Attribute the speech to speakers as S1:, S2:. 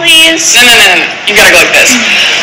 S1: please?
S2: No, no, no, no, no. You gotta go like this.